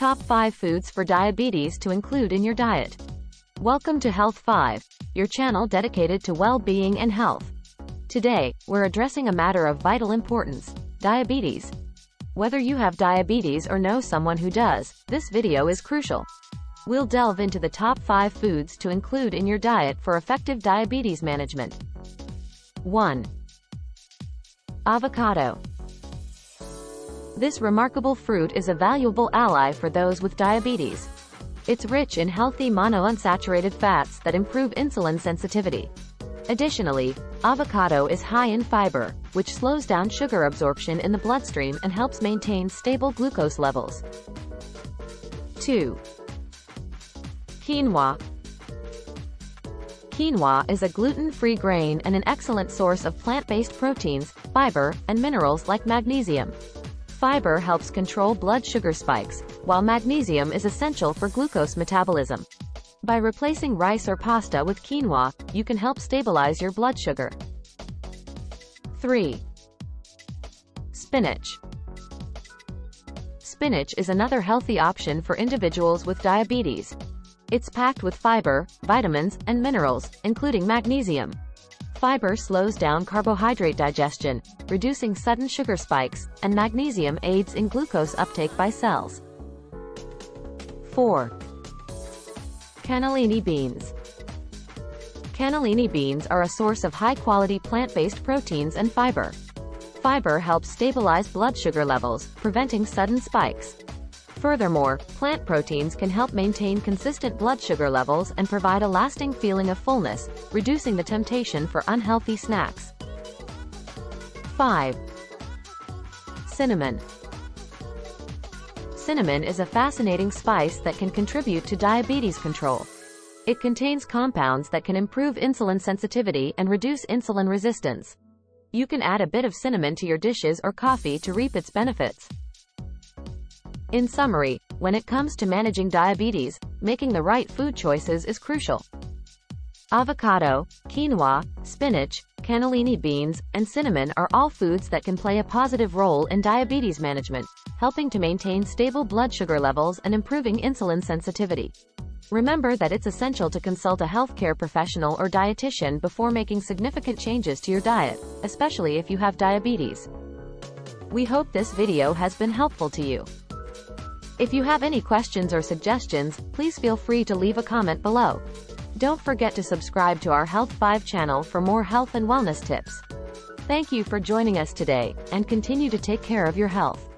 Top 5 Foods for Diabetes to Include in Your Diet. Welcome to Health 5, your channel dedicated to well-being and health. Today, we're addressing a matter of vital importance, diabetes. Whether you have diabetes or know someone who does, this video is crucial. We'll delve into the top 5 foods to include in your diet for effective diabetes management. 1. Avocado. This remarkable fruit is a valuable ally for those with diabetes. It's rich in healthy monounsaturated fats that improve insulin sensitivity. Additionally, avocado is high in fiber, which slows down sugar absorption in the bloodstream and helps maintain stable glucose levels. 2. Quinoa. Quinoa is a gluten-free grain and an excellent source of plant-based proteins, fiber, and minerals like magnesium. Fiber helps control blood sugar spikes, while magnesium is essential for glucose metabolism. By replacing rice or pasta with quinoa, you can help stabilize your blood sugar. 3. Spinach. Spinach is another healthy option for individuals with diabetes. It's packed with fiber, vitamins, and minerals, including magnesium. Fiber slows down carbohydrate digestion, reducing sudden sugar spikes, and magnesium aids in glucose uptake by cells. 4. Cannellini beans. Cannellini beans are a source of high-quality plant-based proteins and fiber. Fiber helps stabilize blood sugar levels, preventing sudden spikes. Furthermore, plant proteins can help maintain consistent blood sugar levels and provide a lasting feeling of fullness, reducing the temptation for unhealthy snacks. 5. Cinnamon. Cinnamon is a fascinating spice that can contribute to diabetes control. It contains compounds that can improve insulin sensitivity and reduce insulin resistance. You can add a bit of cinnamon to your dishes or coffee to reap its benefits. In summary, when it comes to managing diabetes, making the right food choices is crucial. Avocado, quinoa, spinach, cannellini beans, and cinnamon are all foods that can play a positive role in diabetes management, helping to maintain stable blood sugar levels and improving insulin sensitivity. Remember that it's essential to consult a healthcare professional or dietitian before making significant changes to your diet, especially if you have diabetes. We hope this video has been helpful to you. If you have any questions or suggestions, please feel free to leave a comment below. Don't forget to subscribe to our Health 5 channel for more health and wellness tips. Thank you for joining us today, and continue to take care of your health.